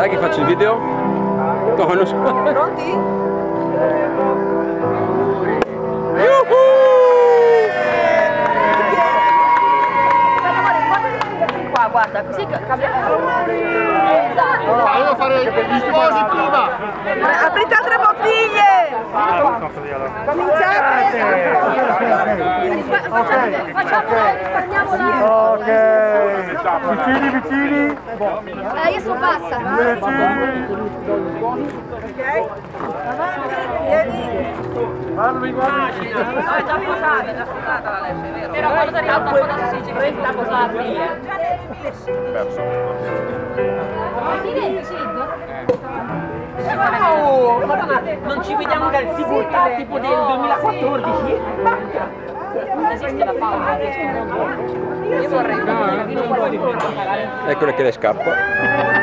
Dai che faccio il video? No, non so. Pronti? Qua, guarda, così cambia. Esatto. Ma devo fare gli sposi prima! Aprite altre bottiglie! Cominciate! Facciamo, facciamo la... Ok! Vicini, vicini! Eh, io sono bassa. Ok? Avanti, vieni. Mi guardi! No, è già posata, è già posata la lepre, vero? Però quando arriva da fuori si dice che sta posata lì, eh. Ti Sid? Wow! Madonna, non ci vediamo dal Sigurtà tipo del 2014? Non esiste la pausa in questo mondo. Eccole che le scappa.